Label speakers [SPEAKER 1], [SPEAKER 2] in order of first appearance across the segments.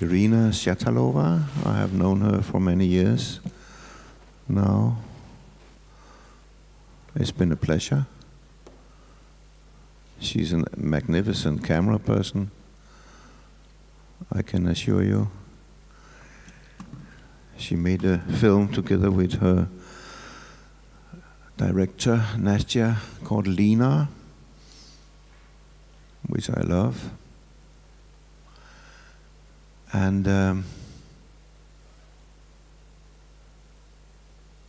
[SPEAKER 1] Irina Shatalova. I have known her for many years now. It's been a pleasure. She's a magnificent camera person, I can assure you. She made a film together with her director, Nastya, called Lena, which I love. And um,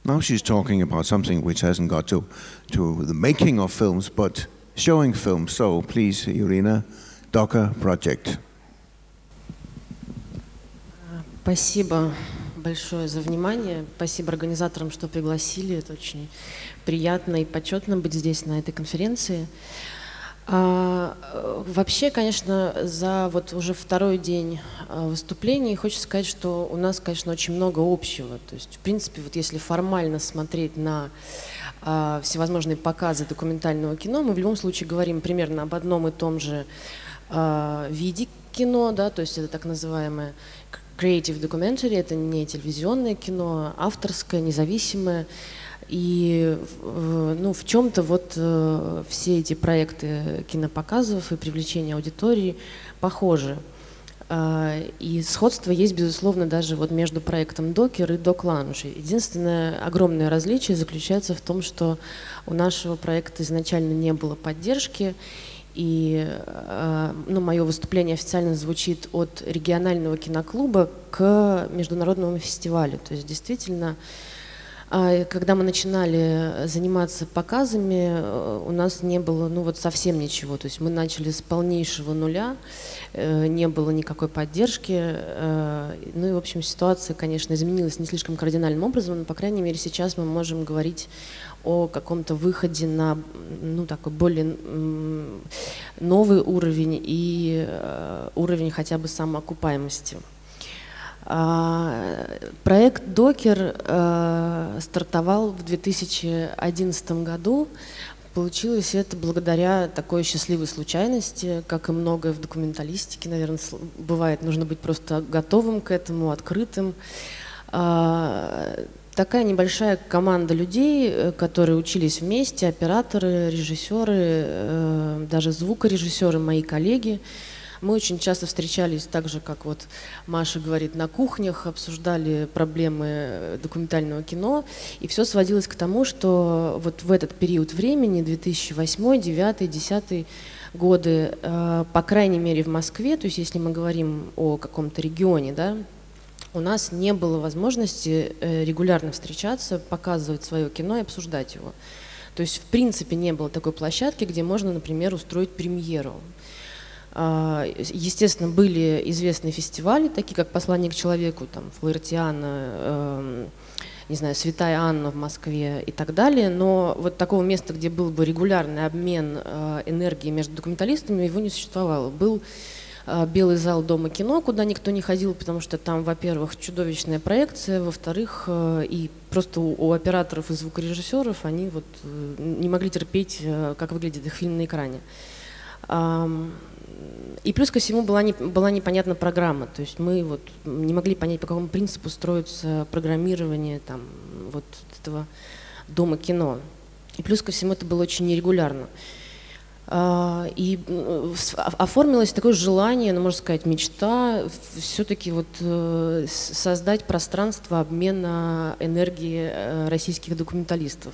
[SPEAKER 1] now she's talking about something which hasn't got to, to the making of films, but showing films. So please, Irina, DOCA project.
[SPEAKER 2] Спасибо большое за внимание. Спасибо организаторам, что пригласили. Это очень приятно и почетно быть здесь на этой конференции. А, вообще, конечно, за вот уже второй день а, выступлений хочется сказать, что у нас, конечно, очень много общего. То есть, в принципе, вот если формально смотреть на а, всевозможные показы документального кино, мы в любом случае говорим примерно об одном и том же а, виде кино, да, то есть это так называемое creative documentary, это не телевизионное кино, авторское, независимое. И ну, в чем-то вот э, все эти проекты кинопоказов и привлечения аудитории похожи. Э, и сходство есть, безусловно, даже вот между проектом Докер и Лаунж. Единственное огромное различие заключается в том, что у нашего проекта изначально не было поддержки, и э, ну, мое выступление официально звучит от регионального киноклуба к международному фестивалю. То есть действительно когда мы начинали заниматься показами, э, у нас не было ну вот совсем ничего. То есть мы начали с полнейшего нуля, э, не было никакой поддержки. Э, ну и, в общем, ситуация, конечно, изменилась не слишком кардинальным образом, но, по крайней мере, сейчас мы можем говорить о каком-то выходе на ну, такой более новый уровень и уровень хотя бы самоокупаемости. А, проект Докер э, стартовал в 2011 году. Получилось это благодаря такой счастливой случайности, как и многое в документалистике, наверное, бывает. Нужно быть просто готовым к этому, открытым. А, такая небольшая команда людей, э, которые учились вместе, операторы, режиссеры, э, даже звукорежиссеры, мои коллеги – мы очень часто встречались так же, как вот Маша говорит, на кухнях, обсуждали проблемы э, документального кино, и все сводилось к тому, что вот в этот период времени, 2008, 2009, 2010 годы, э, по крайней мере в Москве, то есть если мы говорим о каком-то регионе, да, у нас не было возможности э, регулярно встречаться, показывать свое кино и обсуждать его. То есть, в принципе, не было такой площадки, где можно, например, устроить премьеру. А, естественно, были известные фестивали, такие как «Послание к человеку», там, Флоертиана, эм, не знаю, Святая Анна в Москве и так далее, но вот такого места, где был бы регулярный обмен э, энергии между документалистами, его не существовало. Был э, белый зал Дома кино, куда никто не ходил, потому что там, во-первых, чудовищная проекция, во-вторых, э, и просто у, операторов и звукорежиссеров они вот не могли терпеть, как выглядит их фильм на экране. И плюс ко всему была, не, была непонятна программа. То есть мы вот не могли понять, по какому принципу строится программирование там, вот этого дома кино. И плюс ко всему это было очень нерегулярно. А, и оформилось такое желание, ну, можно сказать, мечта все-таки вот э, создать пространство обмена энергии э, российских документалистов.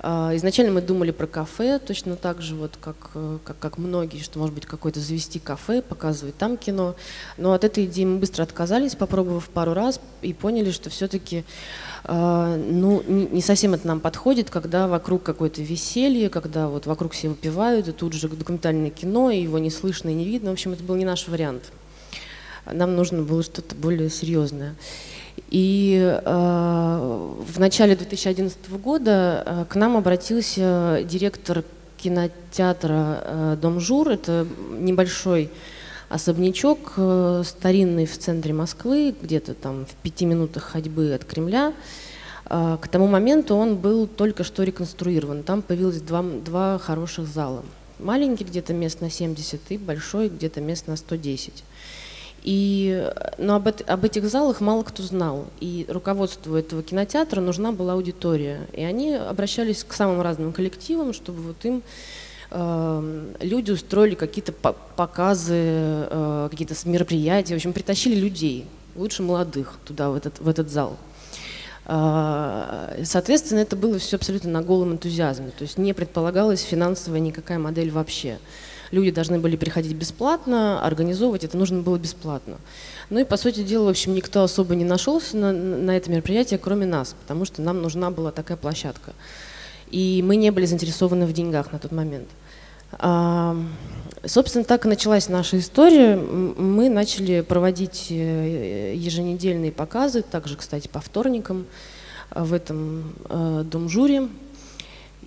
[SPEAKER 2] А, изначально мы думали про кафе, точно так же, вот как, э, как, как многие, что может быть какое-то завести кафе, показывать там кино. Но от этой идеи мы быстро отказались, попробовав пару раз, и поняли, что все-таки э, ну, не совсем это нам подходит, когда вокруг какое-то веселье, когда вот вокруг все выпивают, и тут же документальное кино, и его не слышно и не видно. В общем, это был не наш вариант. Нам нужно было что-то более серьезное. И э, в начале 2011 года э, к нам обратился директор кинотеатра э, «Дом Жур». Это небольшой особнячок, э, старинный в центре Москвы, где-то там в пяти минутах ходьбы от Кремля. Э, к тому моменту он был только что реконструирован. Там появилось два, два хороших зала. Маленький где-то мест на 70 и большой где-то мест на 110. И, но об, об этих залах мало кто знал. И руководству этого кинотеатра нужна была аудитория. И они обращались к самым разным коллективам, чтобы вот им э, люди устроили какие-то показы, э, какие-то мероприятия. В общем, притащили людей, лучше молодых, туда, в этот, в этот зал. Э, соответственно, это было все абсолютно на голом энтузиазме. То есть не предполагалась финансовая никакая модель вообще люди должны были приходить бесплатно, организовывать это нужно было бесплатно. Ну и, по сути дела, в общем, никто особо не нашелся на, на это мероприятие, кроме нас, потому что нам нужна была такая площадка. И мы не были заинтересованы в деньгах на тот момент. А, собственно, так и началась наша история. Мы начали проводить э, еженедельные показы, также, кстати, по вторникам в этом э, Дом-жюре.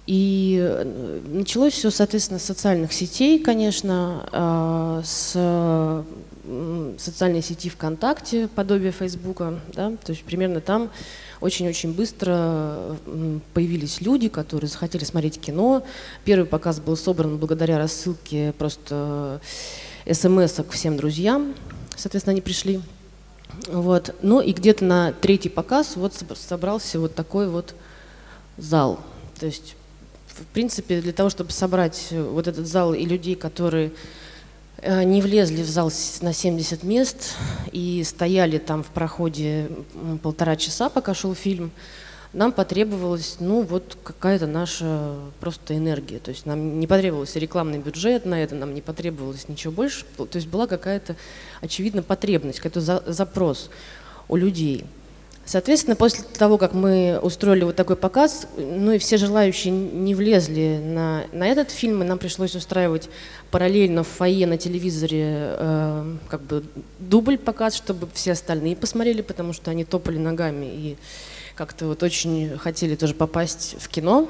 [SPEAKER 2] И э, началось все, соответственно, с социальных сетей, конечно, а, с социальной сети ВКонтакте, подобие Фейсбука, да, то есть примерно там очень-очень быстро появились люди, которые захотели смотреть кино. Первый показ был собран благодаря рассылке просто смс всем друзьям, соответственно, они пришли. Вот. Ну и где-то на третий показ вот собрался вот такой вот зал. То есть в принципе, для того, чтобы собрать э, вот этот зал и людей, которые э, не влезли в зал на 70 мест и стояли там в проходе полтора часа, пока шел фильм, нам потребовалась, ну, вот какая-то наша просто энергия. То есть нам не потребовался рекламный бюджет на это, нам не потребовалось ничего больше. То есть была какая-то, очевидно, потребность, какой-то запрос у людей. Соответственно, после того, как мы устроили вот такой показ, ну и все желающие не влезли на, на этот фильм, и нам пришлось устраивать параллельно в фойе на телевизоре э, как бы дубль показ, чтобы все остальные посмотрели, потому что они топали ногами и как-то вот очень хотели тоже попасть в кино.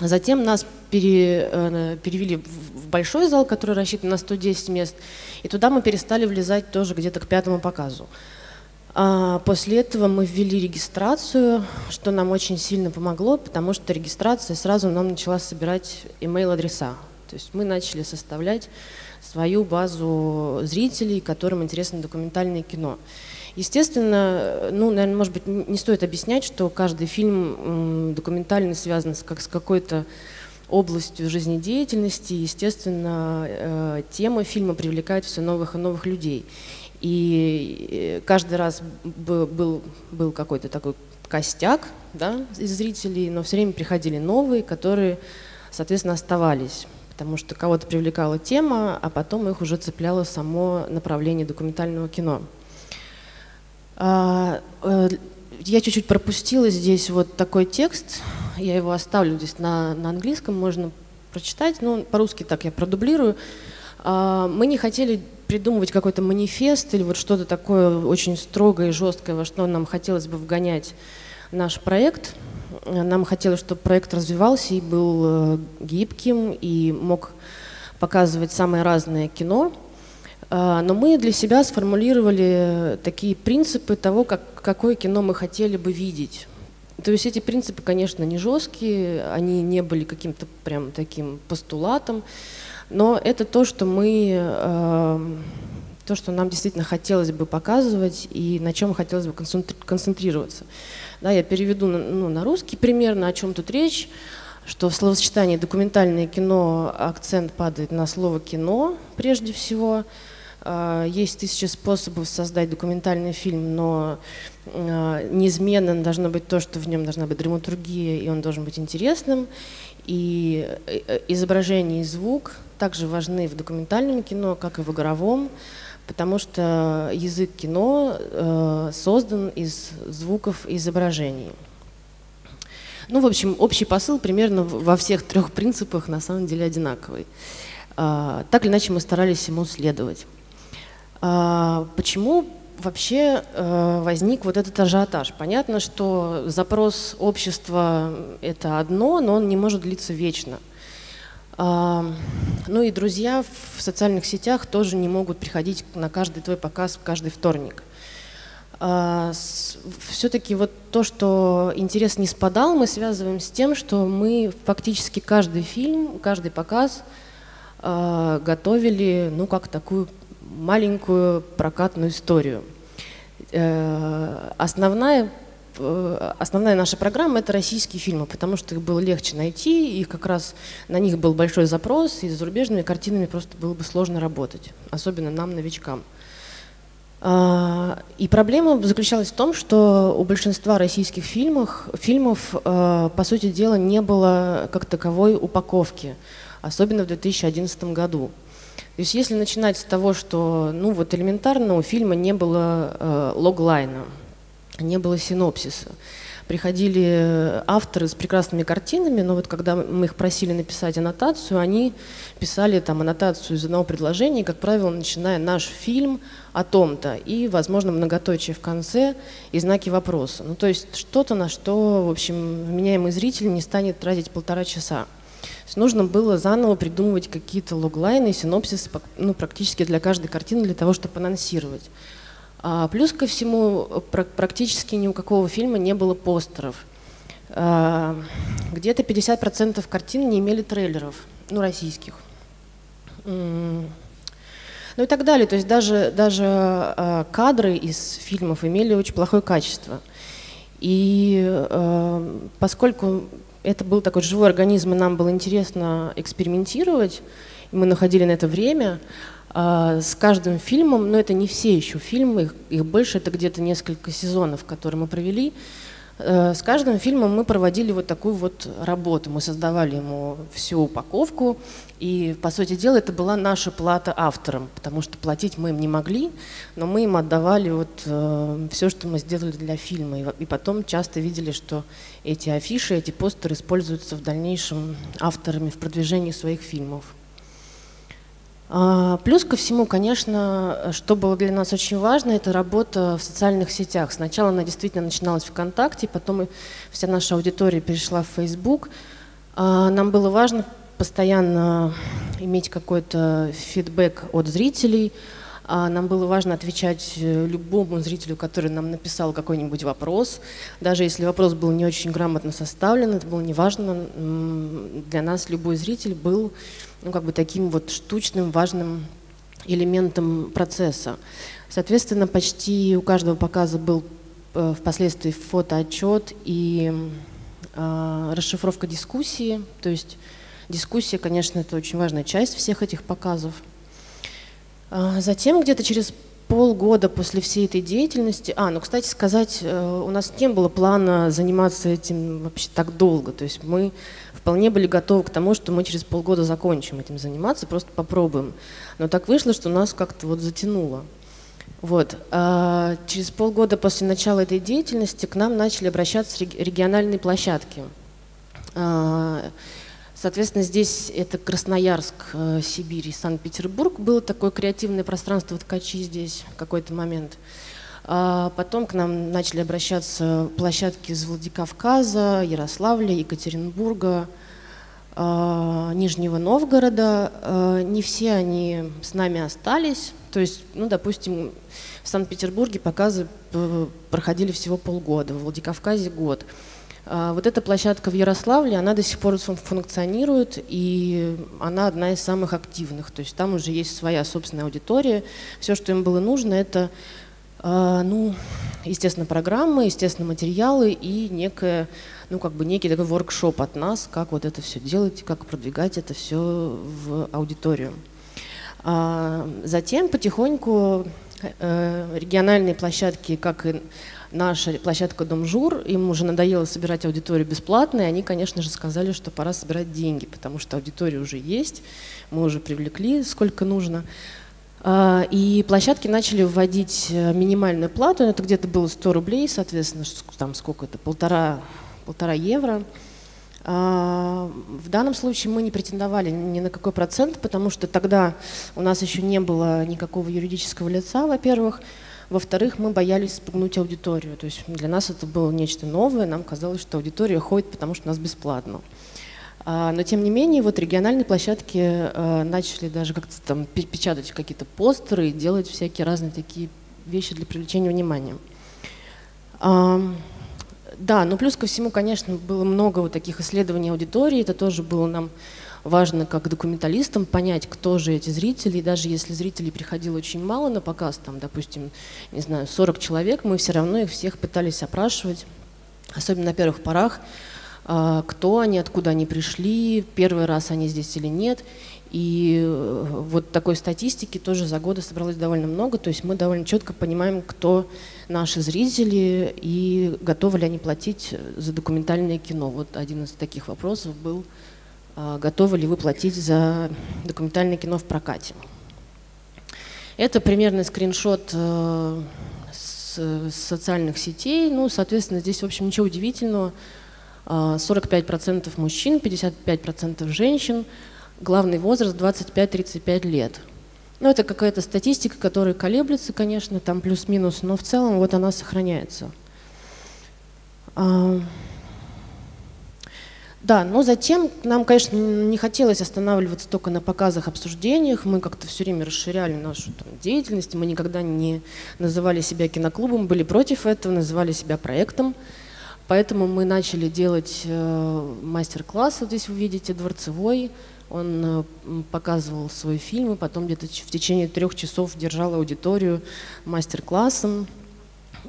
[SPEAKER 2] Затем нас пере, э, перевели в большой зал, который рассчитан на 110 мест, и туда мы перестали влезать тоже где-то к пятому показу. А после этого мы ввели регистрацию, что нам очень сильно помогло, потому что регистрация сразу нам начала собирать email-адреса. То есть мы начали составлять свою базу зрителей, которым интересно документальное кино. Естественно, ну, наверное, может быть, не стоит объяснять, что каждый фильм документальный связан с, как, с какой-то областью жизнедеятельности. Естественно, э, тема фильма привлекает все новых и новых людей. И э, каждый раз был, был, какой-то такой костяк да, из зрителей, но все время приходили новые, которые, соответственно, оставались. Потому что кого-то привлекала тема, а потом их уже цепляло само направление документального кино. А, э, я чуть-чуть пропустила здесь вот такой текст. Я его оставлю здесь на, на английском, можно прочитать. Ну, по-русски так я продублирую. А, мы не хотели придумывать какой-то манифест или вот что-то такое очень строгое и жесткое, во что нам хотелось бы вгонять наш проект. Нам хотелось, чтобы проект развивался и был э, гибким, и мог показывать самое разное кино. А, но мы для себя сформулировали такие принципы того, как, какое кино мы хотели бы видеть. То есть эти принципы, конечно, не жесткие, они не были каким-то прям таким постулатом, но это то, что мы, э, то, что нам действительно хотелось бы показывать и на чем хотелось бы концентрироваться. Да, я переведу ну, на русский примерно, о чем тут речь, что в словосочетании документальное кино акцент падает на слово «кино» прежде всего. Э, есть тысячи способов создать документальный фильм, но э, неизменно должно быть то, что в нем должна быть драматургия, и он должен быть интересным. И э, изображение и звук также важны в документальном кино, как и в игровом, потому что язык кино э, создан из звуков и изображений. Ну, в общем, общий посыл примерно во всех трех принципах на самом деле одинаковый. Э, так или иначе мы старались ему следовать. Э, почему вообще э, возник вот этот ажиотаж. Понятно, что запрос общества – это одно, но он не может длиться вечно. А, ну и друзья в социальных сетях тоже не могут приходить на каждый твой показ каждый вторник. А, Все-таки вот то, что интерес не спадал, мы связываем с тем, что мы фактически каждый фильм, каждый показ а, готовили, ну, как такую маленькую прокатную историю. Э, основная Э, основная наша программа – это российские фильмы, потому что их было легче найти, и как раз на них был большой запрос, и с зарубежными картинами просто было бы сложно работать, особенно нам, новичкам. А, и проблема заключалась в том, что у большинства российских фильмов, фильмов э, по сути дела, не было как таковой упаковки, особенно в 2011 году. То есть если начинать с того, что ну, вот элементарно у фильма не было э, логлайна, не было синопсиса. Приходили авторы с прекрасными картинами, но вот когда мы их просили написать аннотацию, они писали там аннотацию из одного предложения, как правило, начиная наш фильм о том-то, и, возможно, многоточие в конце и знаки вопроса. Ну, то есть что-то, на что, в общем, вменяемый зритель не станет тратить полтора часа. Нужно было заново придумывать какие-то логлайны, синопсисы ну, практически для каждой картины, для того, чтобы анонсировать. А плюс ко всему, практически ни у какого фильма не было постеров. А, где-то 50% картин не имели трейлеров, ну, российских. Ну и так далее. То есть даже, даже а, кадры из фильмов имели очень плохое качество. И э, поскольку это был такой живой организм, и нам было интересно экспериментировать, мы находили на это время, а, с каждым фильмом, но это не все еще фильмы, их, их больше, это где-то несколько сезонов, которые мы провели. Э, с каждым фильмом мы проводили вот такую вот работу. Мы создавали ему всю упаковку, и, по сути дела, это была наша плата авторам, потому что платить мы им не могли, но мы им отдавали вот э, все, что мы сделали для фильма. И, и потом часто видели, что эти афиши, эти постеры используются в дальнейшем авторами в продвижении своих фильмов. А, плюс ко всему, конечно, что было для нас очень важно, это работа в социальных сетях. Сначала она действительно начиналась ВКонтакте, потом вся наша аудитория перешла в Facebook. А, нам было важно постоянно иметь какой-то фидбэк от зрителей, а нам было важно отвечать э, любому зрителю, который нам написал какой-нибудь вопрос. Даже если вопрос был не очень грамотно составлен, это было неважно. Для нас любой зритель был ну, как бы таким вот штучным, важным элементом процесса. Соответственно, почти у каждого показа был э, впоследствии фотоотчет и э, расшифровка дискуссии. То есть дискуссия, конечно, это очень важная часть всех этих показов. А, затем где-то через полгода после всей этой деятельности, а, ну, кстати сказать, э, у нас не было плана заниматься этим вообще так долго, то есть мы вполне были готовы к тому, что мы через полгода закончим этим заниматься, просто попробуем. Но так вышло, что нас как-то вот затянуло. Вот. А через полгода после начала этой деятельности к нам начали обращаться региональные площадки. А, Соответственно, здесь это Красноярск, э, Сибирь и Санкт-Петербург. Было такое креативное пространство ткачи здесь в какой-то момент. А потом к нам начали обращаться площадки из Владикавказа, Ярославля, Екатеринбурга, э, Нижнего Новгорода. Э, не все они с нами остались. То есть, ну, допустим, в Санкт-Петербурге показы проходили всего полгода, в Владикавказе год. А, вот эта площадка в Ярославле, она до сих пор функционирует, и она одна из самых активных. То есть там уже есть своя собственная аудитория. Все, что им было нужно, это, а, ну, естественно, программы, естественно, материалы и некое, ну, как бы некий такой воркшоп от нас, как вот это все делать, как продвигать это все в аудиторию. А, затем потихоньку э, региональные площадки, как и наша площадка Дом Жур, им уже надоело собирать аудиторию бесплатно, и они, конечно же, сказали, что пора собирать деньги, потому что аудитория уже есть, мы уже привлекли сколько нужно. А, и площадки начали вводить э, минимальную плату, это где-то было 100 рублей, соответственно, там сколько это, полтора, полтора евро. А, в данном случае мы не претендовали ни на какой процент, потому что тогда у нас еще не было никакого юридического лица, во-первых. Во-вторых, мы боялись спугнуть аудиторию. То есть для нас это было нечто новое, нам казалось, что аудитория ходит, потому что у нас бесплатно. А, но тем не менее, вот региональные площадки а, начали даже как-то там печатать какие-то постеры и делать всякие разные такие вещи для привлечения внимания. Да, но плюс ко всему, конечно, было много вот таких исследований аудитории, это тоже было нам важно как документалистам понять, кто же эти зрители. И даже если зрителей приходило очень мало на показ, там, допустим, не знаю, 40 человек, мы все равно их всех пытались опрашивать, особенно на первых порах, а, кто они, откуда они пришли, первый раз они здесь или нет. И э, вот такой статистики тоже за годы собралось довольно много, то есть мы довольно четко понимаем, кто наши зрители и готовы ли они платить за документальное кино. Вот один из таких вопросов был, готовы ли вы платить за документальное кино в прокате. Это примерный скриншот э, с социальных сетей. Ну, соответственно, здесь, в общем, ничего удивительного. 45% а, мужчин, 55% женщин. Главный возраст 25-35 лет. Ну, это какая-то статистика, которая колеблется, конечно, там плюс-минус, но в целом вот она сохраняется. Да, но затем нам, конечно, не хотелось останавливаться только на показах, обсуждениях. Мы как-то все время расширяли нашу там, деятельность. Мы никогда не называли себя киноклубом, были против этого, называли себя проектом. Поэтому мы начали делать э, мастер-класс, вот здесь вы видите, дворцевой. Он э, показывал свои фильмы, потом где-то в течение трех часов держал аудиторию мастер-классом.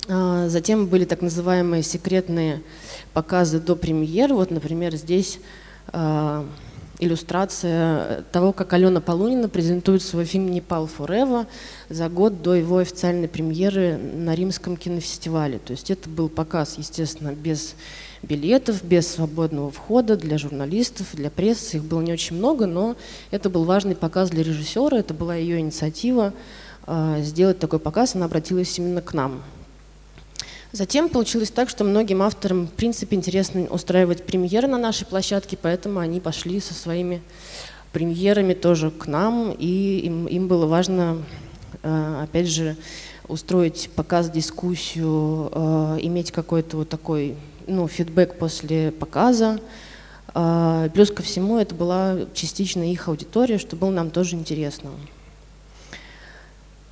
[SPEAKER 2] А, затем были так называемые секретные показы до премьер. Вот, например, здесь э, иллюстрация того, как Алена Полунина презентует свой фильм «Непал Форева» за год до его официальной премьеры на Римском кинофестивале. То есть это был показ, естественно, без билетов, без свободного входа для журналистов, для прессы. Их было не очень много, но это был важный показ для режиссера, это была ее инициатива э, сделать такой показ, она обратилась именно к нам. Затем получилось так, что многим авторам, в принципе, интересно устраивать премьеры на нашей площадке, поэтому они пошли со своими премьерами тоже к нам, и им, им было важно, э, опять же, устроить показ, дискуссию, э, иметь какой-то вот такой ну, фидбэк после показа. Э, плюс ко всему, это была частично их аудитория, что было нам тоже интересно.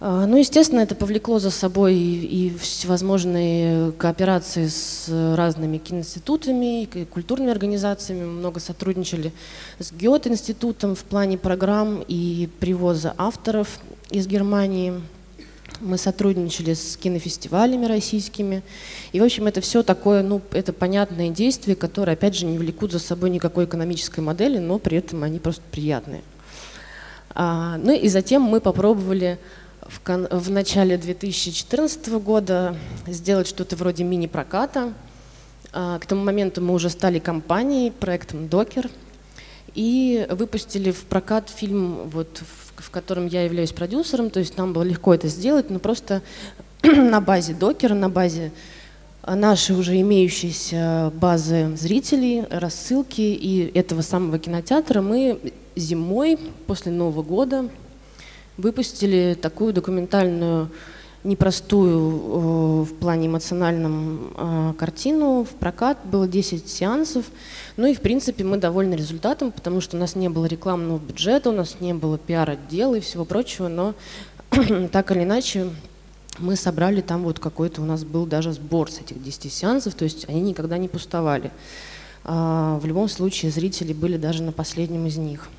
[SPEAKER 2] А, ну, естественно, это повлекло за собой и, всевозможные кооперации с разными киноинститутами, и культурными организациями. Мы много сотрудничали с Гёте-институтом в плане программ и привоза авторов из Германии. Мы сотрудничали с кинофестивалями российскими. И, в общем, это все такое, ну, это понятное действие, которое, опять же, не влекут за собой никакой экономической модели, но при этом они просто приятные. А, ну и затем мы попробовали в, кон- в начале 2014 года сделать что-то вроде мини-проката. А, к тому моменту мы уже стали компанией, проектом Докер, и выпустили в прокат фильм, вот, в, в котором я являюсь продюсером, то есть нам было легко это сделать, но просто на базе Докера, на базе нашей уже имеющейся базы зрителей, рассылки и этого самого кинотеатра мы зимой после Нового года выпустили такую документальную, непростую э, в плане эмоциональном э, картину в прокат. Было 10 сеансов. Ну и, в принципе, мы довольны результатом, потому что у нас не было рекламного бюджета, у нас не было пиар-отдела и всего прочего, но так или иначе мы собрали там вот какой-то, у нас был даже сбор с этих 10 сеансов, то есть они никогда не пустовали. А, в любом случае зрители были даже на последнем из них.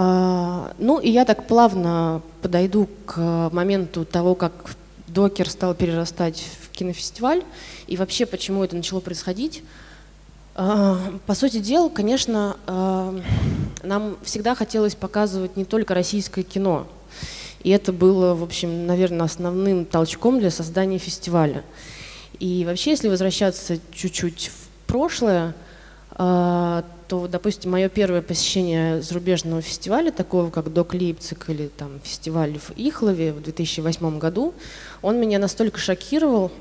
[SPEAKER 2] А, ну и я так плавно подойду к моменту того, как докер стал перерастать в кинофестиваль и вообще почему это начало происходить. А, по сути дела, конечно, а, нам всегда хотелось показывать не только российское кино. И это было, в общем, наверное, основным толчком для создания фестиваля. И вообще, если возвращаться чуть-чуть в прошлое, то, допустим, мое первое посещение зарубежного фестиваля, такого как Док Лейпциг или там фестиваль в Ихлове в 2008 году, он меня настолько шокировал,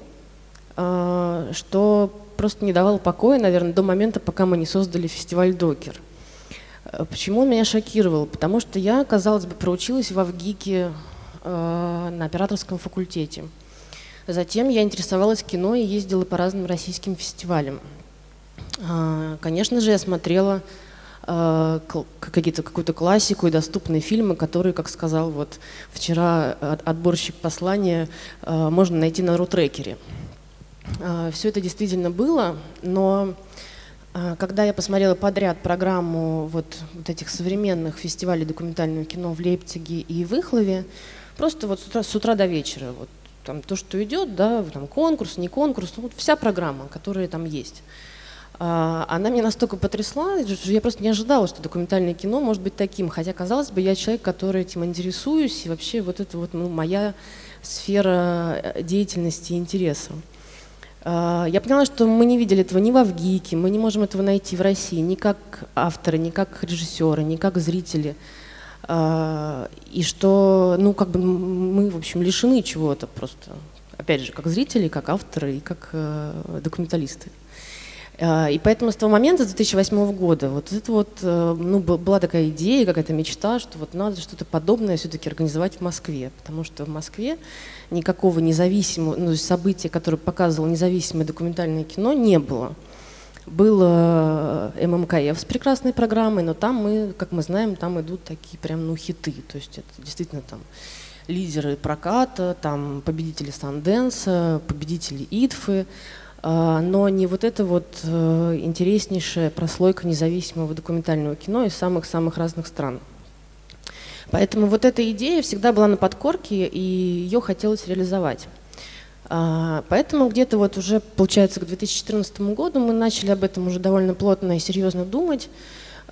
[SPEAKER 2] а, что просто не давал покоя, наверное, до момента, пока мы не создали фестиваль Докер. А, почему он меня шокировал? Потому что я, казалось бы, проучилась в Авгике а, на операторском факультете. Затем я интересовалась кино и ездила по разным российским фестивалям. А, конечно же, я смотрела а, какие-то какую-то классику и доступные фильмы, которые, как сказал вот вчера отборщик послания, а, можно найти на рутрекере. Все это действительно было, но когда я посмотрела подряд программу вот, вот этих современных фестивалей документального кино в Лейпциге и в Ихлове, просто вот с утра, с утра до вечера, вот там то, что идет, да, там конкурс, не конкурс, ну, вот вся программа, которая там есть. А, она меня настолько потрясла, что я просто не ожидала, что документальное кино может быть таким. Хотя, казалось бы, я человек, который этим интересуюсь, и вообще вот это вот ну, моя сфера э, деятельности и интереса. А, я поняла, что мы не видели этого ни в Авгике, мы не можем этого найти в России, ни как авторы, ни как режиссеры, ни как зрители. А, и что, ну, как бы мы, в общем, лишены чего-то просто. Опять же, как зрители, как авторы и как э, документалисты. А, и поэтому с того момента, с 2008 года, вот это вот, э, ну, была такая идея, какая-то мечта, что вот надо что-то подобное все-таки организовать в Москве, потому что в Москве никакого независимого, ну, события, которое показывало независимое документальное кино, не было. Было э, ММКФ с прекрасной программой, но там мы, как мы знаем, там идут такие прям, ну, хиты, то есть это действительно там лидеры проката, там победители Санденса, победители ИТФы, но не вот эта вот э, интереснейшая прослойка независимого документального кино из самых-самых разных стран. Поэтому вот эта идея всегда была на подкорке, и ее хотелось реализовать. А, поэтому где-то вот уже, получается, к 2014 году мы начали об этом уже довольно плотно и серьезно думать,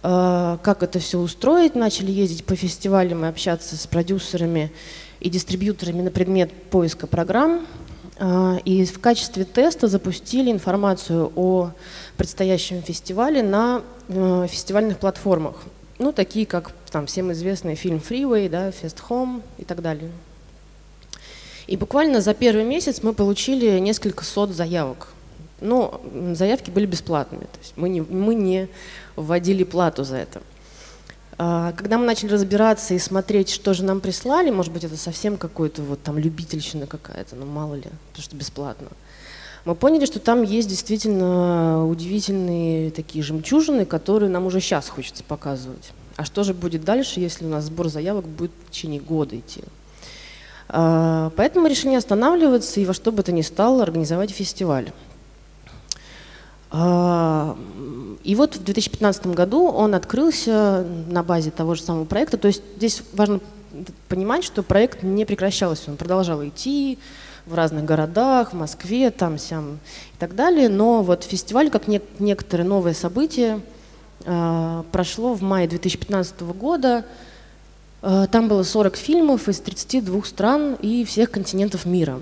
[SPEAKER 2] а, как это все устроить, начали ездить по фестивалям и общаться с продюсерами и дистрибьюторами на предмет поиска программ, а, и в качестве теста запустили информацию о предстоящем фестивале на э, фестивальных платформах. Ну, такие как там, всем известный фильм Freeway, да, Fest Home и так далее. И буквально за первый месяц мы получили несколько сот заявок. Но заявки были бесплатными, то есть мы не, мы не вводили плату за это. А, когда мы начали разбираться и смотреть, что же нам прислали, может быть, это совсем какой-то вот там любительщина какая-то, ну мало ли, потому что бесплатно. Мы поняли, что там есть действительно удивительные такие жемчужины, которые нам уже сейчас хочется показывать. А что же будет дальше, если у нас сбор заявок будет в течение года идти? А, поэтому мы решили останавливаться и во что бы то ни стало организовать фестиваль. И вот в 2015 году он открылся на базе того же самого проекта. То есть здесь важно понимать, что проект не прекращался, он продолжал идти в разных городах, в Москве, там, сям и так далее. Но вот фестиваль, как не, некоторые новые события, э, прошло в мае 2015 года. Э, там было 40 фильмов из 32 стран и всех континентов мира.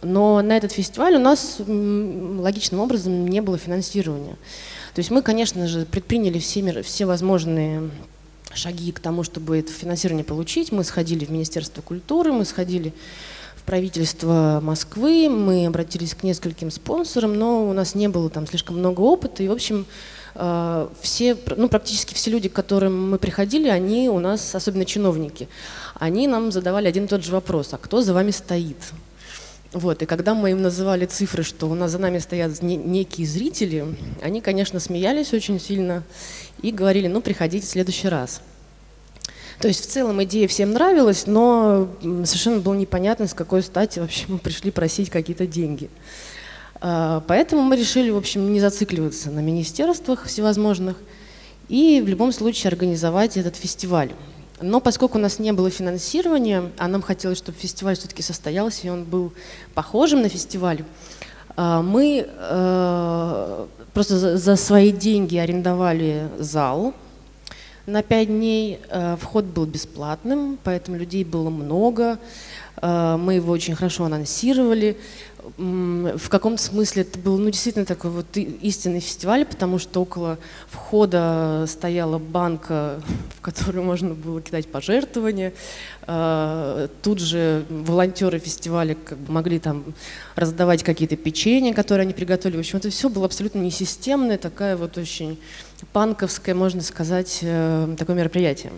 [SPEAKER 2] Но на этот фестиваль у нас логичным образом не было финансирования. То есть мы, конечно же, предприняли все, все возможные шаги к тому, чтобы это финансирование получить. Мы сходили в Министерство культуры, мы сходили в правительство Москвы, мы обратились к нескольким спонсорам, но у нас не было там слишком много опыта. И, в общем, э, все, ну, практически все люди, к которым мы приходили, они у нас, особенно чиновники, они нам задавали один и тот же вопрос, а кто за вами стоит? Вот, и когда мы им называли цифры, что у нас за нами стоят не, некие зрители, они, конечно, смеялись очень сильно и говорили, ну, приходите в следующий раз. То есть в целом идея всем нравилась, но совершенно было непонятно, с какой стати вообще мы пришли просить какие-то деньги. А, поэтому мы решили, в общем, не зацикливаться на министерствах всевозможных и в любом случае организовать этот фестиваль. Но поскольку у нас не было финансирования, а нам хотелось, чтобы фестиваль все-таки состоялся, и он был похожим на фестиваль, а, мы э, просто за свои деньги арендовали зал на пять дней. Э, вход был бесплатным, поэтому людей было много. Э, мы его очень хорошо анонсировали в каком-то смысле это был ну, действительно такой вот истинный фестиваль, потому что около входа стояла банка, в которую можно было кидать пожертвования. А, тут же волонтеры фестиваля как бы могли там раздавать какие-то печенья, которые они приготовили. В общем, это все было абсолютно несистемное, такая вот очень панковское, можно сказать, э, такое мероприятие.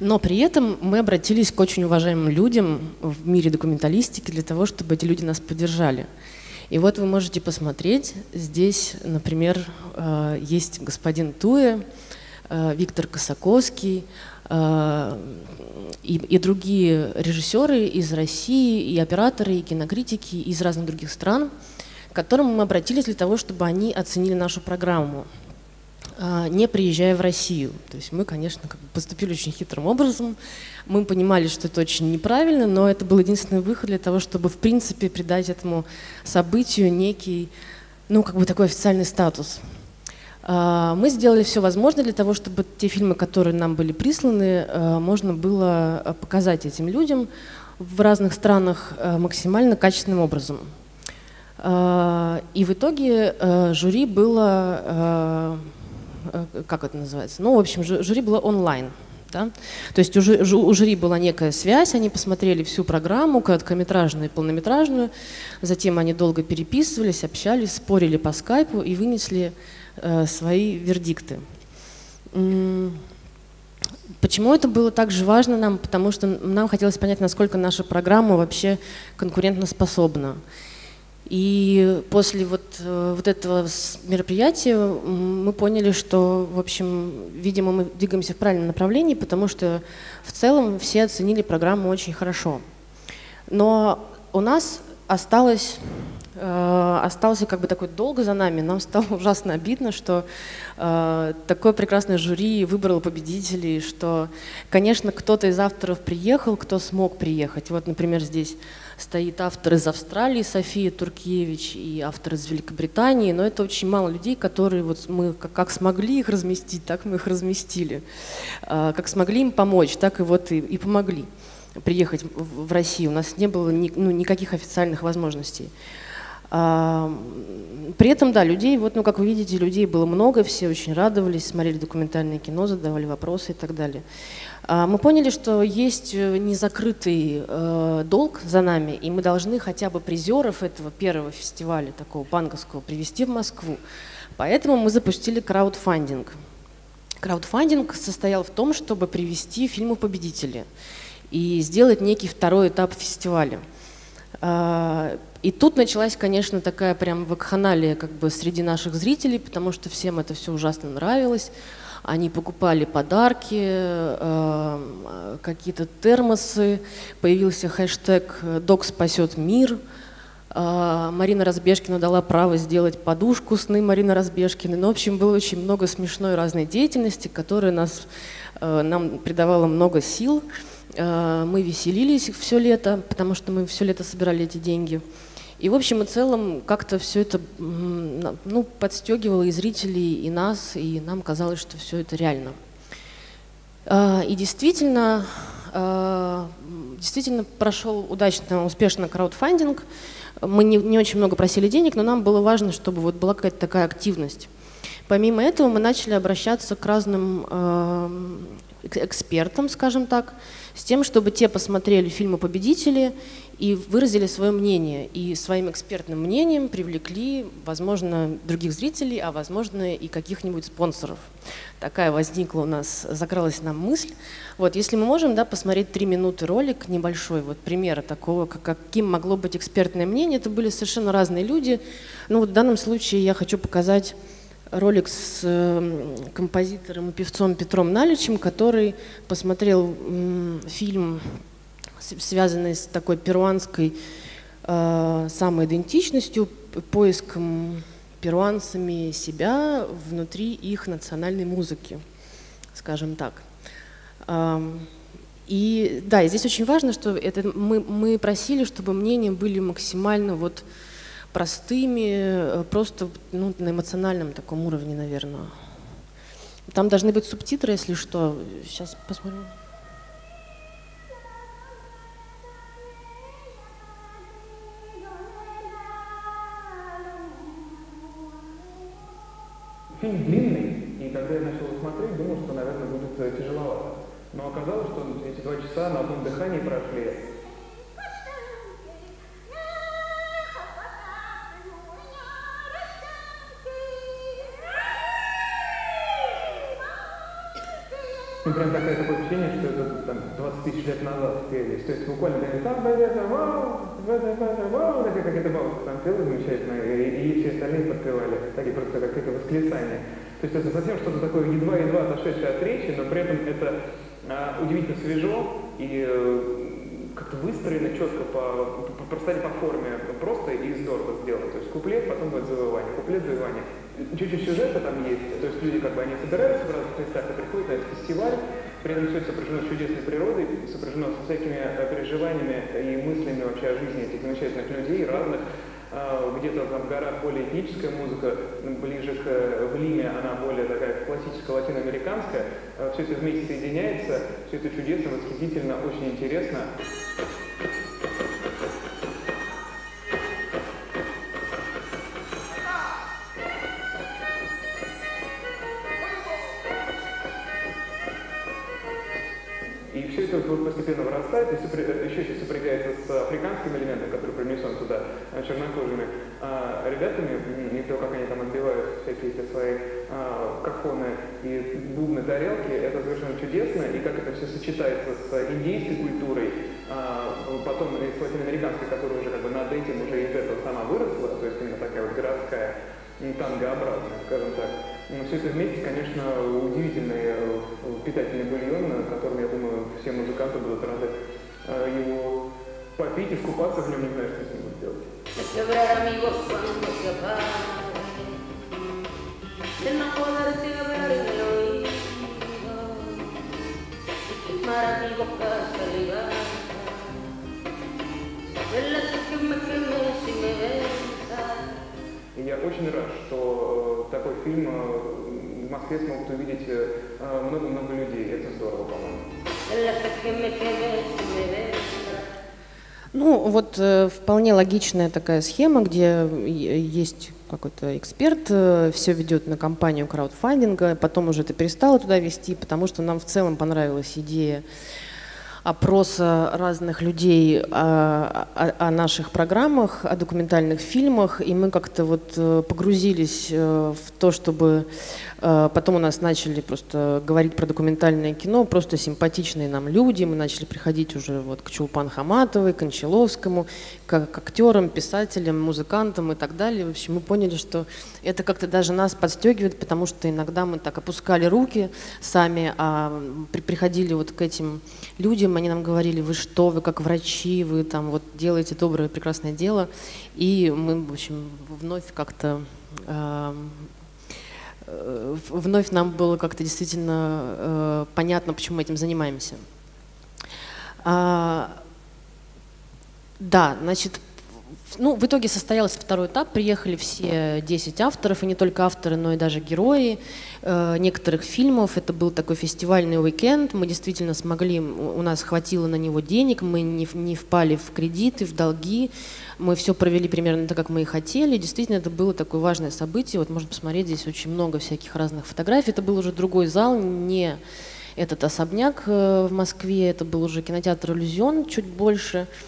[SPEAKER 2] Но при этом мы обратились к очень уважаемым людям в мире документалистики для того, чтобы эти люди нас поддержали. И вот вы можете посмотреть, здесь, например, э, есть господин Туэ, э, Виктор Косаковский э, и, и другие режиссеры из России, и операторы, и кинокритики из разных других стран – которым мы обратились для того, чтобы они оценили нашу программу, не приезжая в Россию. То есть мы, конечно, как бы поступили очень хитрым образом. Мы понимали, что это очень неправильно, но это был единственный выход для того, чтобы, в принципе, придать этому событию некий, ну, как бы такой официальный статус. А, мы сделали все возможное для того, чтобы те фильмы, которые нам были присланы, а, можно было показать этим людям в разных странах максимально качественным образом. А, и в итоге жюри было, как это называется, ну, в общем, жюри было онлайн. Да? То есть у, жюри была некая связь, они посмотрели всю программу, короткометражную и полнометражную, затем они долго переписывались, общались, спорили по скайпу и вынесли э, свои вердикты. Почему это было так же важно нам? Потому что нам хотелось понять, насколько наша программа вообще конкурентоспособна. И после вот, э, вот этого мероприятия мы поняли, что, в общем, видимо, мы двигаемся в правильном направлении, потому что в целом все оценили программу очень хорошо. Но у нас осталось э, остался как бы такой долг за нами. Нам стало ужасно обидно, что э, такое прекрасное жюри выбрало победителей, что, конечно, кто-то из авторов приехал, кто смог приехать. Вот, например, здесь стоит автор из Австралии София Туркевич и автор из Великобритании, но это очень мало людей, которые вот мы как, смогли их разместить, так мы их разместили. А, как смогли им помочь, так и вот и, и помогли приехать в Россию. У нас не было ни, ну, никаких официальных возможностей. При этом, да, людей, вот, ну, как вы видите, людей было много, все очень радовались, смотрели документальное кино, задавали вопросы и так далее. А, мы поняли, что есть э, незакрытый э, долг за нами, и мы должны хотя бы призеров этого первого фестиваля, такого банковского, привести в Москву. Поэтому мы запустили краудфандинг. Краудфандинг состоял в том, чтобы привести фильмы победители и сделать некий второй этап фестиваля. А, и тут началась, конечно, такая прям вакханалия как бы среди наших зрителей, потому что всем это все ужасно нравилось. Они покупали подарки, э, какие-то термосы, появился хэштег «Док спасет мир», э, Марина Разбежкина дала право сделать подушку сны Марины Разбежкиной. Ну, в общем, было очень много смешной разной деятельности, которая нас, э, нам придавала много сил. Мы веселились все лето, потому что мы все лето собирали эти деньги. И в общем и целом как-то все это ну, подстегивало и зрителей, и нас, и нам казалось, что все это реально. А, и действительно, а, действительно прошел удачно, успешно краудфандинг. Мы не, не очень много просили денег, но нам было важно, чтобы вот была какая-то такая активность. Помимо этого мы начали обращаться к разным э, экспертам, скажем так, с тем, чтобы те посмотрели фильмы «Победители» и выразили свое мнение. И своим экспертным мнением привлекли, возможно, других зрителей, а возможно и каких-нибудь спонсоров. Такая возникла у нас, закралась нам мысль. Вот, если мы можем да, посмотреть три минуты ролик небольшой, вот примера такого, как, каким могло быть экспертное мнение, это были совершенно разные люди. Ну вот в данном случае я хочу показать ролик с э, композитором и певцом Петром Наличем, который посмотрел фильм, связанный с такой перуанской э, самоидентичностью, поиском перуанцами себя внутри их национальной музыки, скажем так. И да, здесь очень важно, что это мы, мы просили, чтобы мнения были максимально вот простыми, э, просто ну, на эмоциональном таком уровне, наверное. Там должны быть субтитры, если что. Сейчас посмотрим.
[SPEAKER 3] Фильм длинный, и когда я начал смотреть, думал, что, наверное, будет э, тяжеловато. Но оказалось, что эти два часа на одном дыхании прошли. Ну, прям такое, такое впечатление, что это там, 20 тысяч лет назад пелись. То есть буквально такие, там это вау, вау, такая какая-то бабушка там пела замечательно, и, и все остальные подпевали. Такие просто как это восклицание. То есть это совсем что-то такое едва-едва отошедшее от речи, но при этом это а, удивительно свежо и э, как-то выстроены четко по, по, простали по форме, просто и здорово сделано. То есть куплет, потом будет завоевание, куплет, завоевание. Чуть-чуть сюжета там есть, то есть люди как бы они собираются в разных местах и приходят на этот фестиваль, при этом все сопряжено с чудесной природой, сопряжено со всякими э, переживаниями и мыслями вообще о жизни этих замечательных людей, разных, где-то там в горах более этническая музыка, ближе к в Лиме она более такая классическая латиноамериканская. А, все это вместе соединяется, все это чудесно, восхитительно, очень интересно. постепенно вырастает, и еще сейчас сопрягается с африканским элементом, который принесен туда э, чернокожими а, ребятами, и то, как они там отбивают всякие эти свои а, кахоны и бубны тарелки, это совершенно чудесно, и как это все сочетается с индийской культурой, а, потом и с латиноамериканской, которая уже как бы над этим уже из этого сама выросла, то есть именно такая вот городская, тангообразная, скажем так. Но все это вместе, конечно, удивительный э, питательный бульон, которым, я думаю, все музыканты будут рады э, его попить и искупаться в нем, не знаю, что с ним делать. И я очень рад, что э, такой фильм э, в Москве смогут увидеть э, много-много людей. Это здорово, по-моему.
[SPEAKER 2] Ну, вот э, вполне логичная такая схема, где есть какой-то эксперт, э, все ведет на компанию краудфандинга, потом уже это перестало туда вести, потому что нам в целом понравилась идея опроса разных людей о, о, о наших программах, о документальных фильмах, и мы как-то вот э, погрузились э, в то, чтобы э, потом у нас начали просто говорить про документальное кино, просто симпатичные нам люди, мы начали приходить уже вот к Чулпан Хаматовой, к Кончаловскому, как к актерам, писателям, музыкантам и так далее. В общем, мы поняли, что это как-то даже нас подстегивает, потому что иногда мы так опускали руки сами, а при, приходили вот к этим людям, они нам говорили, вы что, вы как врачи, вы там вот делаете доброе, прекрасное дело. И мы, в общем, вновь как-то э, вновь нам было как-то действительно э, понятно, почему мы этим занимаемся. А, да, значит, ну, в итоге состоялся второй этап, приехали все 10 авторов, и не только авторы, но и даже герои э, некоторых фильмов. Это был такой фестивальный уикенд, мы действительно смогли, у нас хватило на него денег, мы не, не впали в кредиты, в долги, мы все провели примерно так, как мы и хотели. Действительно, это было такое важное событие, вот можно посмотреть, здесь очень много всяких разных фотографий. Это был уже другой зал, не этот особняк э, в Москве, это был уже кинотеатр «Иллюзион», чуть больше –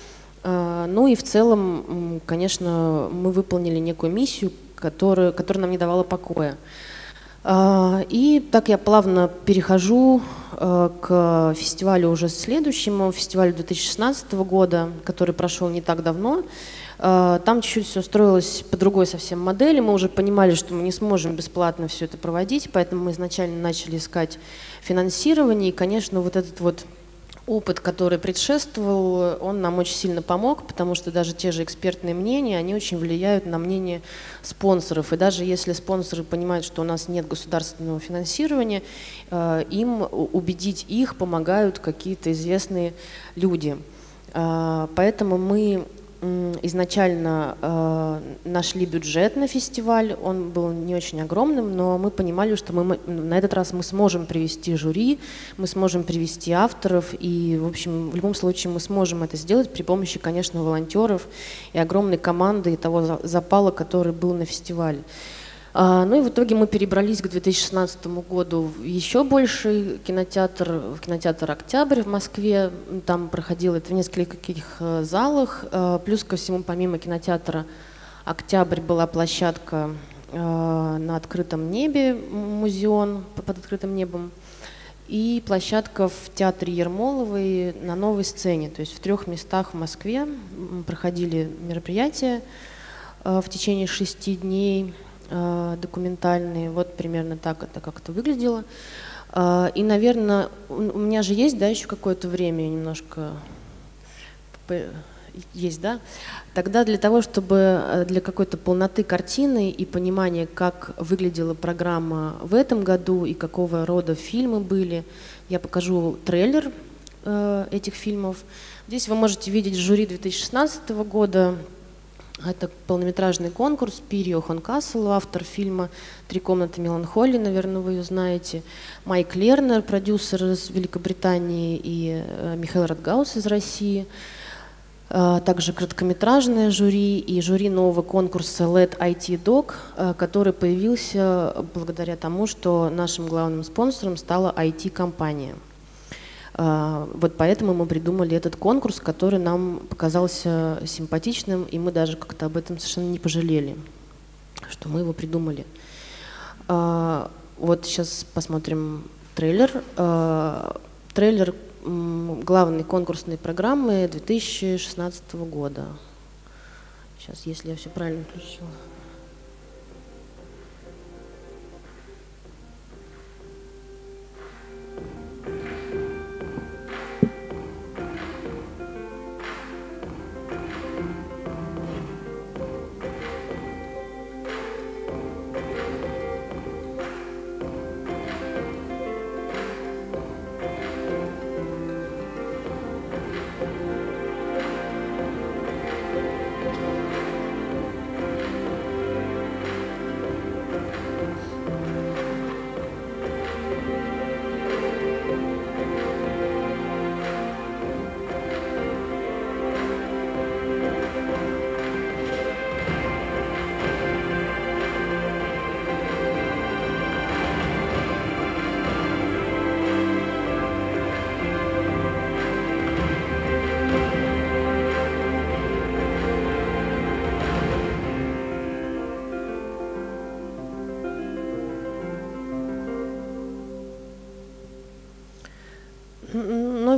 [SPEAKER 2] ну и в целом, конечно, мы выполнили некую миссию, которая, которая нам не давала покоя. А, и так я плавно перехожу а, к фестивалю уже следующему, фестивалю 2016 года, который прошел не так давно. Там чуть-чуть все строилось по другой совсем модели. Мы уже понимали, что мы не сможем бесплатно все это проводить, поэтому мы изначально начали искать финансирование. И, конечно, вот этот вот опыт, который предшествовал, он нам очень сильно помог, потому что даже те же экспертные мнения, они очень влияют на мнение спонсоров. И даже если спонсоры понимают, что у нас нет государственного финансирования, э, им убедить их помогают какие-то известные люди. Э, поэтому мы изначально э, нашли бюджет на фестиваль, он был не очень огромным, но мы понимали, что мы, на этот раз мы сможем привести жюри, мы сможем привести авторов, и, в общем, в любом случае мы сможем это сделать при помощи, конечно, волонтеров и огромной команды и того запала, который был на фестивале. А, ну и в итоге мы перебрались к 2016 году в еще больший кинотеатр, в кинотеатр «Октябрь» в Москве. Там проходило это в нескольких э, залах. Э, плюс ко всему, помимо кинотеатра «Октябрь» была площадка э, на открытом небе, музеон под открытым небом, и площадка в театре Ермоловой на новой сцене. То есть в трех местах в Москве проходили мероприятия в течение шести дней – документальные. Вот примерно так это как-то выглядело. Э, и, наверное, у меня же есть, да, еще какое-то время немножко есть, да? Тогда для того, чтобы э, для какой-то полноты картины и понимания, как выглядела программа в этом году и какого рода фильмы были, я покажу трейлер э, этих фильмов. Здесь вы можете видеть жюри 2016 года. Это полнометражный конкурс Пирио Хонкасл, автор фильма «Три комнаты меланхолии», наверное, вы ее знаете. Майк Лернер, продюсер из Великобритании, и э, Михаил Радгаус из России – Э, также короткометражное жюри и жюри нового конкурса LED IT Doc, э, который появился благодаря тому, что нашим главным спонсором стала IT-компания. Э, вот поэтому мы придумали этот конкурс, который нам показался симпатичным, и мы даже как-то об этом совершенно не пожалели, что мы его придумали. Вот сейчас посмотрим трейлер. Трейлер главной конкурсной программы 2016 года. Сейчас, если я все правильно включила.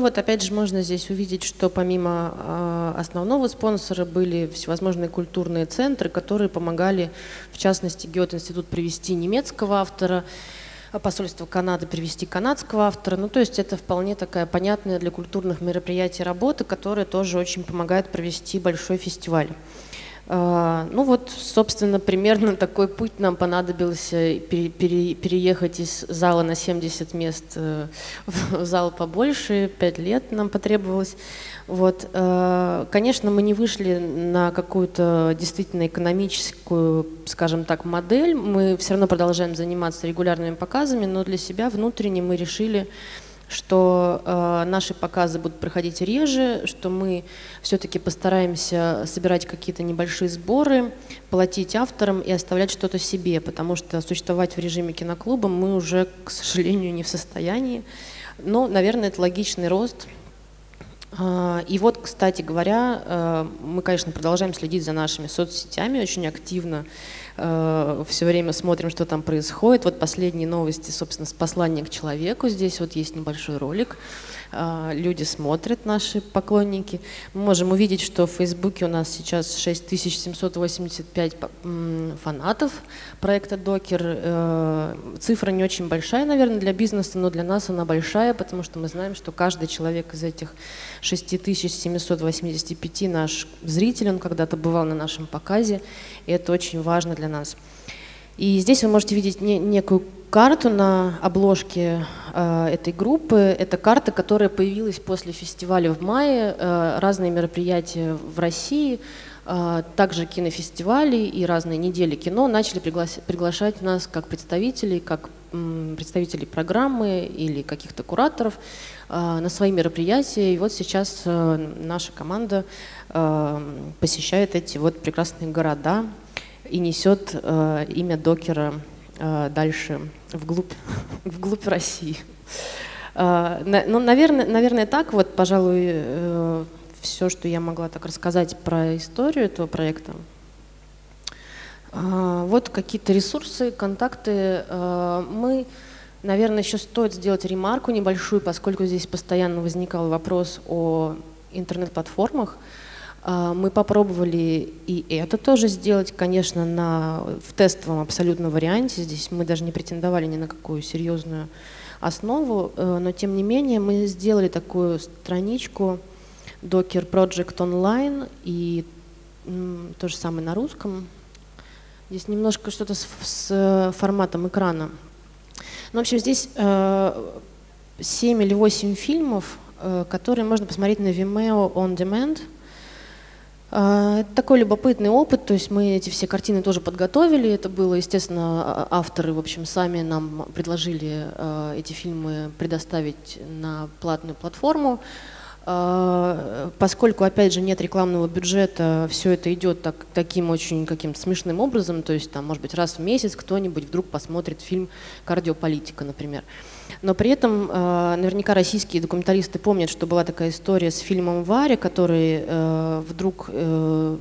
[SPEAKER 2] Вот опять же можно здесь увидеть, что помимо э, основного спонсора были всевозможные культурные центры, которые помогали, в частности, Геот-институт привести немецкого автора, а посольство Канады привести канадского автора. Ну, то есть это вполне такая понятная для культурных мероприятий работа, которая тоже очень помогает провести большой фестиваль. А, ну вот, собственно, примерно такой путь нам понадобился пере, пере, переехать из зала на 70 мест э, в зал побольше, 5 лет нам потребовалось. Вот. Э, конечно, мы не вышли на какую-то действительно экономическую, скажем так, модель. Мы все равно продолжаем заниматься регулярными показами, но для себя внутренне мы решили что э, наши показы будут проходить реже, что мы все-таки постараемся собирать какие-то небольшие сборы, платить авторам и оставлять что-то себе, потому что существовать в режиме киноклуба мы уже, к сожалению, не в состоянии. Но, наверное, это логичный рост. Э, и вот, кстати говоря, э, мы, конечно, продолжаем следить за нашими соцсетями очень активно э, все время смотрим, что там происходит. Вот последние новости, собственно, с послания к человеку. Здесь вот есть небольшой ролик. Э, люди смотрят, наши поклонники. Мы можем увидеть, что в Фейсбуке у нас сейчас 6785 фанатов проекта Докер. Э, цифра не очень большая, наверное, для бизнеса, но для нас она большая, потому что мы знаем, что каждый человек из этих 6785 наш зритель, он когда-то бывал на нашем показе, и это очень важно для нас. И здесь вы можете видеть не, некую карту на обложке э, этой группы. Это карта, которая появилась после фестиваля в мае. Э, разные мероприятия в России, э, также кинофестивали и разные недели кино начали пригла- приглашать нас как представителей, как представителей программы или каких-то кураторов на свои мероприятия. И вот сейчас наша команда посещает эти вот прекрасные города и несет имя докера дальше вглубь, вглубь России. Э, ну, наверное, наверное, так вот, пожалуй, э, все, что я могла так рассказать про историю этого проекта. Э, вот какие-то ресурсы, контакты. Э, мы, наверное, еще стоит сделать ремарку небольшую, поскольку здесь постоянно возникал вопрос о интернет-платформах. А, мы попробовали и это тоже сделать, конечно, на, в тестовом абсолютно варианте. Здесь мы даже не претендовали ни на какую серьезную основу, э, но тем не менее мы сделали такую страничку Docker Project Online и то же самое на русском. Здесь немножко что-то с, с форматом экрана. Ну, в общем, здесь э, 7 или 8 фильмов, э, которые можно посмотреть на Vimeo On Demand. Э, это такой любопытный опыт, то есть мы эти все картины тоже подготовили. Это было, естественно, а, авторы, в общем, сами нам предложили э, эти фильмы предоставить на платную платформу. А, поскольку, опять же, нет рекламного бюджета, все это идет так, таким очень каким-то смешным образом, то есть, там, может быть, раз в месяц кто-нибудь вдруг посмотрит фильм «Кардиополитика», например. Но при этом а, наверняка российские документалисты помнят, что была такая история с фильмом «Варя», который э, вдруг э,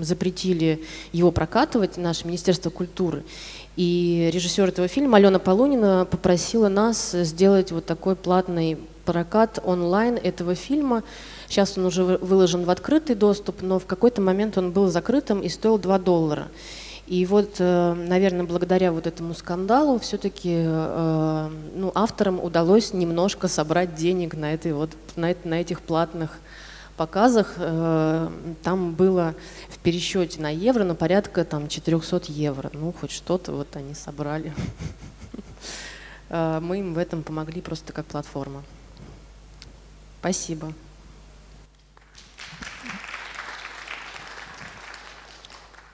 [SPEAKER 2] запретили его прокатывать, наше Министерство культуры. И режиссер этого фильма Алена Полунина попросила нас сделать вот такой платный прокат онлайн этого фильма. Сейчас он уже выложен в открытый доступ, но в какой-то момент он был закрытым и стоил 2 доллара. И вот, э, наверное, благодаря вот этому скандалу все-таки э, ну, авторам удалось немножко собрать денег на, этой вот, на, на этих платных показах. Э, там было в пересчете на евро, но порядка там 400 евро. Ну, хоть что-то вот они собрали. Мы им в этом помогли просто как платформа. Спасибо.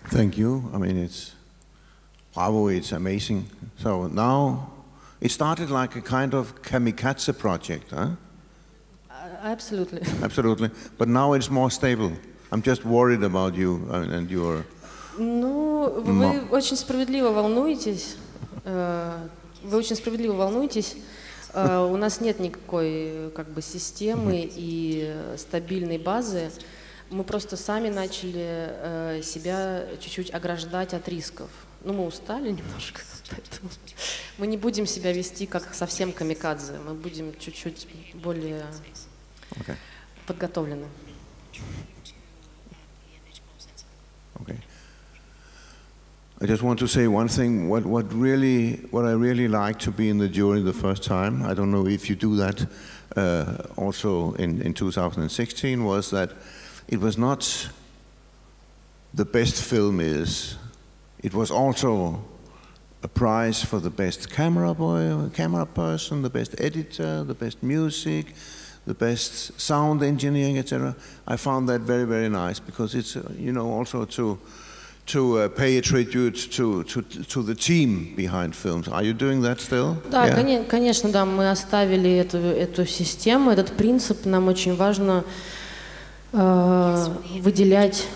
[SPEAKER 1] Thank you. I mean, it's bravo, it's amazing. So now it started like a kind of kamikaze project, huh?
[SPEAKER 2] Uh, absolutely.
[SPEAKER 1] Absolutely. But now it's more stable. I'm just worried about you and your...
[SPEAKER 2] Ну, вы очень справедливо волнуетесь. Э, вы очень справедливо волнуетесь. Э, у нас нет никакой как бы системы и стабильной базы. Мы просто сами начали э, себя чуть-чуть ограждать от рисков. Ну, мы устали немножко, поэтому мы не будем себя вести как совсем камикадзе. Мы будем чуть-чуть более okay. подготовлены.
[SPEAKER 1] Okay. I just want to say one thing. What, what really, what I really like to be in the jury the first time, I don't know if you do that uh, also in, in 2016, was that it was not the best film is. It was also a prize for the best camera boy, camera person, the best editor, the best music, the best sound engineering, etc. I found that very, very nice because it's, uh, you know, also to to uh, pay a tribute to, to, to the team behind films. Are you doing that still?
[SPEAKER 2] Да, yeah. конечно, да, мы оставили эту, эту систему, этот принцип. Нам очень важно э, выделять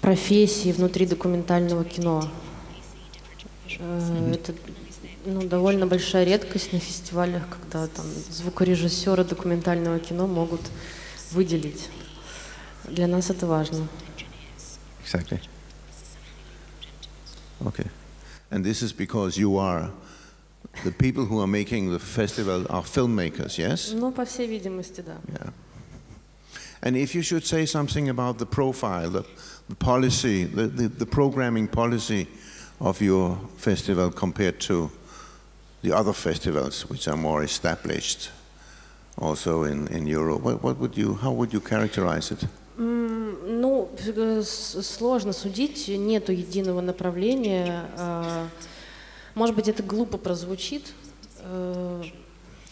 [SPEAKER 2] профессии внутри документального кино. Э, это ну, довольно большая редкость на фестивалях, когда там звукорежиссеры документального кино могут выделить. Для нас это важно.
[SPEAKER 1] Exactly. Okay. And this is because you are the people who are making the festival are filmmakers, yes?
[SPEAKER 2] Ну, по всей видимости, да.
[SPEAKER 1] Yeah. And if you should say something about the profile, the, the policy, the, the, the, programming policy of your festival compared to the other festivals which are more established also in, in Europe, what, what would you, how would you characterize it?
[SPEAKER 2] Ну, сложно судить, нету единого направления. А, может быть, это глупо прозвучит, э,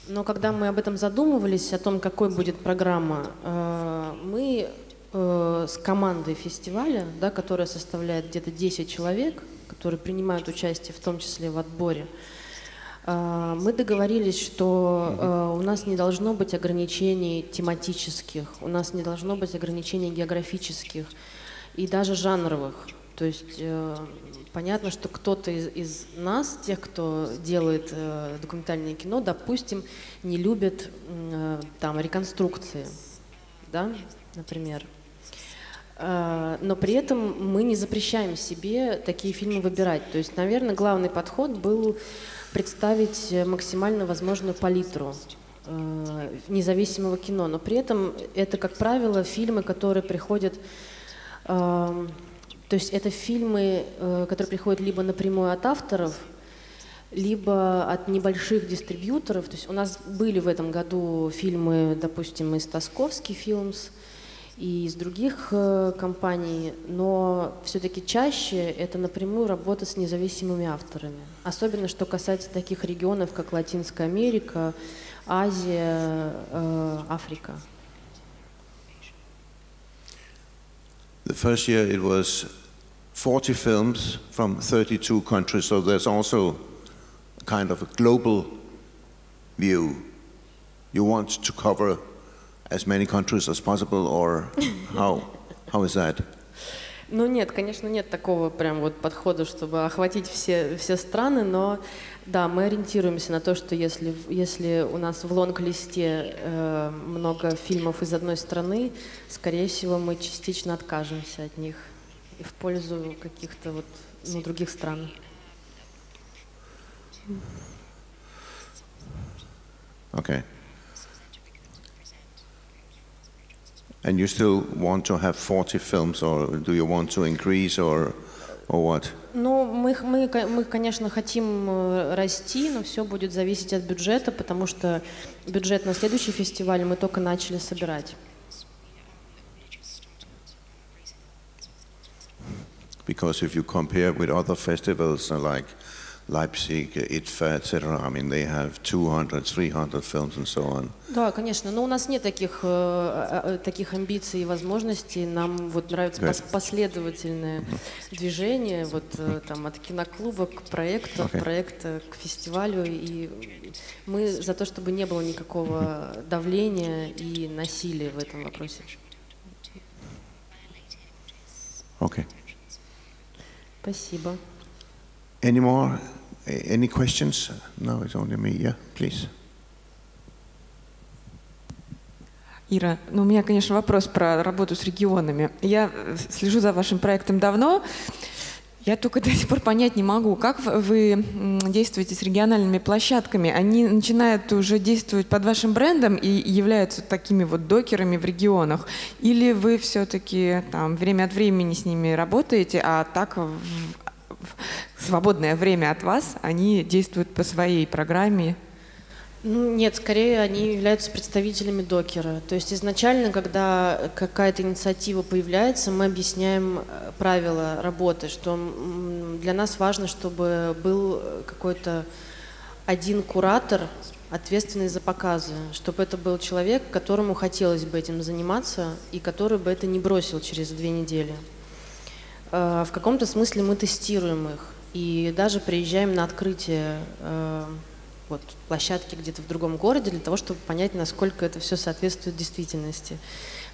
[SPEAKER 2] но когда мы об этом задумывались, о том, какой будет программа, э, мы э, с командой фестиваля, да, которая составляет где-то 10 человек, которые принимают участие в том числе в отборе, а, мы договорились, что у нас не должно быть ограничений тематических, у нас не должно быть ограничений географических и даже жанровых. То есть э, понятно, что кто-то из, из нас, тех, кто делает э, документальное кино, допустим, не любит э, там реконструкции, да, например. Но при этом мы не запрещаем себе такие фильмы выбирать. То есть, наверное, главный подход был представить э, максимально возможную палитру э, независимого кино. Но при этом это, как правило, фильмы, которые приходят... Э, то есть это фильмы, э, которые приходят либо напрямую от авторов, либо от небольших дистрибьюторов. То есть у нас были в этом году фильмы, допустим, из Тосковский фильмс, и из других э, компаний, но все-таки чаще это напрямую работа с независимыми авторами. Особенно что касается таких регионов, как Латинская Америка, Азия, э, Африка.
[SPEAKER 1] The first year it was 40 films from 32 countries, so there's also kind of a global view. You want to cover as many countries as possible, or how, how is that?
[SPEAKER 2] Ну нет, конечно, нет такого прям вот подхода, чтобы охватить все, все страны, но да, мы ориентируемся на то, что если, если у нас в лонг-листе э, много фильмов из одной страны, скорее всего, мы частично откажемся от них и в пользу каких-то вот ну, других стран.
[SPEAKER 1] Okay. And you still want to have 40 films, or do you want to increase, or, or what?
[SPEAKER 2] Ну, мы, мы, мы, конечно, хотим э, расти, но все будет зависеть от бюджета, потому что бюджет на следующий фестиваль мы только начали собирать.
[SPEAKER 1] Because if you compare with other festivals uh, like Leipzig, ITFA, etc., I mean, they have 200, 300 films and so on.
[SPEAKER 2] Да, конечно, но у нас нет таких, э, э, таких амбиций и возможностей. Нам вот нравится пос последовательное движение, вот э, там от киноклуба к проекту, от проекта к фестивалю. И мы за то, чтобы не было никакого давления и насилия в этом вопросе.
[SPEAKER 1] Okay.
[SPEAKER 2] Спасибо.
[SPEAKER 1] Any more? Any questions? No, it's only me. Yeah, please.
[SPEAKER 4] Ира, ну у меня, конечно, вопрос про работу с регионами. Я э, слежу за вашим проектом давно. Я только до сих пор понять не могу, как вы действуете с региональными площадками. Они начинают уже действовать под вашим брендом и являются такими вот докерами в регионах? Или вы все-таки там время от времени с ними работаете, а так в, свободное время от вас они действуют по своей программе?
[SPEAKER 2] Ну, нет, скорее они являются представителями докера. То есть изначально, когда какая-то инициатива появляется, мы объясняем э, правила работы, что для нас важно, чтобы был какой-то один куратор, ответственный за показы, чтобы это был человек, которому хотелось бы этим заниматься и который бы это не бросил через две недели. Э, в каком-то смысле мы тестируем их и даже приезжаем на открытие э, вот, площадки где-то в другом городе для того, чтобы понять, насколько это все соответствует действительности.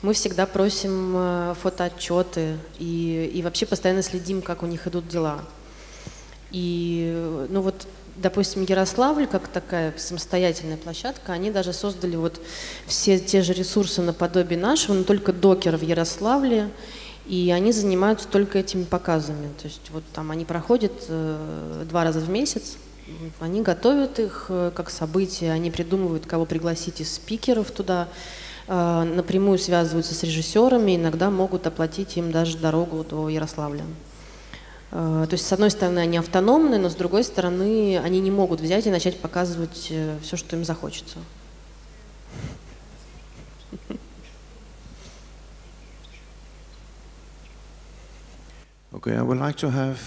[SPEAKER 2] Мы всегда просим э, фотоотчеты и, и вообще постоянно следим, как у них идут дела. И, ну вот, допустим, Ярославль, как такая самостоятельная площадка, они даже создали вот все те же ресурсы наподобие нашего, но только докер в Ярославле, и они занимаются только этими показами. То есть вот там они проходят э, два раза в месяц, они готовят их э, как события, они придумывают, кого пригласить из спикеров туда, э, напрямую связываются с режиссерами, иногда могут оплатить им даже дорогу до Ярославля. Э, то есть, с одной стороны, они автономны, но с другой стороны, они не могут взять и начать показывать все, что им захочется.
[SPEAKER 1] Okay, I would like to have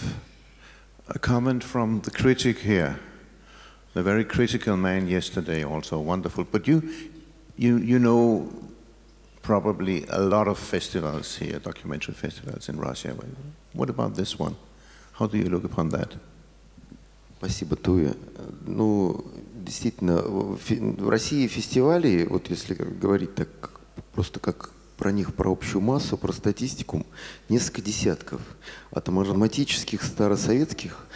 [SPEAKER 1] a comment from the critic here, the very critical man yesterday, also wonderful. But you, you, you know probably a lot of festivals here, documentary festivals in Russia. What about this one? How do you look upon that?
[SPEAKER 5] Спасибо, Туя. Ну, действительно, в России фестивали, вот если говорить так, просто как про них, про общую массу, про статистику, несколько десятков. От амазматических старосоветских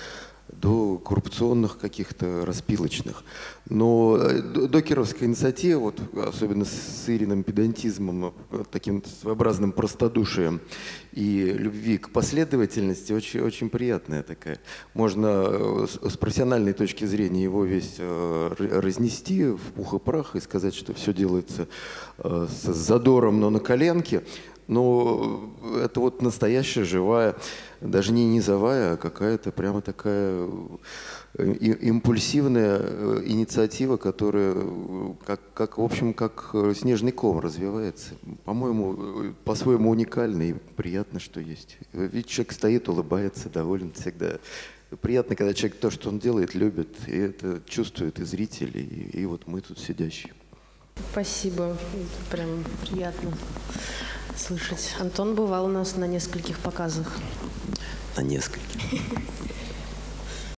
[SPEAKER 5] до коррупционных каких-то распилочных. Но э, докеровская инициатива, вот, особенно с Ириным педантизмом, э, таким своеобразным простодушием и любви к последовательности, очень, очень приятная такая. Можно э, с профессиональной точки зрения его весь разнести в пух и прах и сказать, что все делается с задором, но на коленке. Но это вот настоящая, живая, даже не низовая, а какая-то прямо такая э, импульсивная э, инициатива, которая как, как, в общем, как э, снежный ком развивается. По-моему, по-своему уникально и приятно, что есть. Ведь человек стоит, улыбается, доволен всегда. Приятно, когда человек то, что он делает, любит, и это чувствует и зрители, и, и вот мы тут сидящие.
[SPEAKER 2] Спасибо. Это прям приятно слышать. Антон бывал у нас на нескольких показах.
[SPEAKER 5] На несколько.